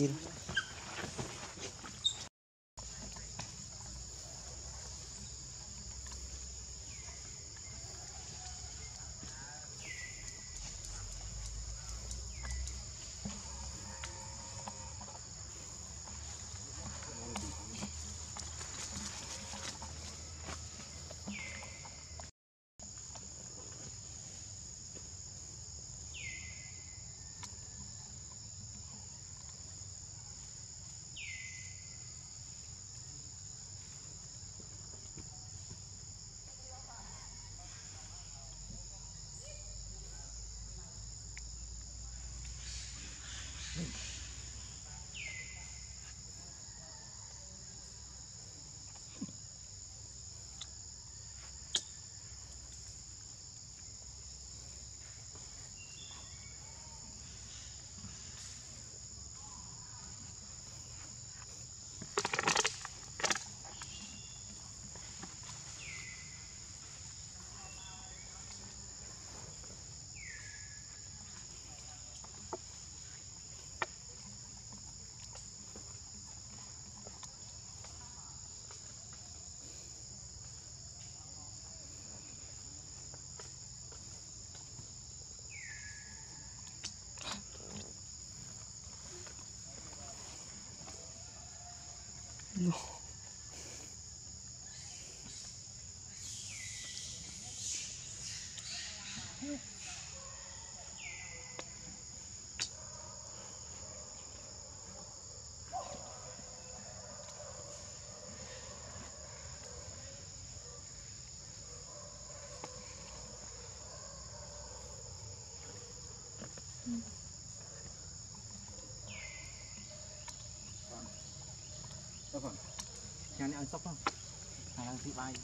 Gil. Rigil. Ăn không? Hàng ăn thịt bay.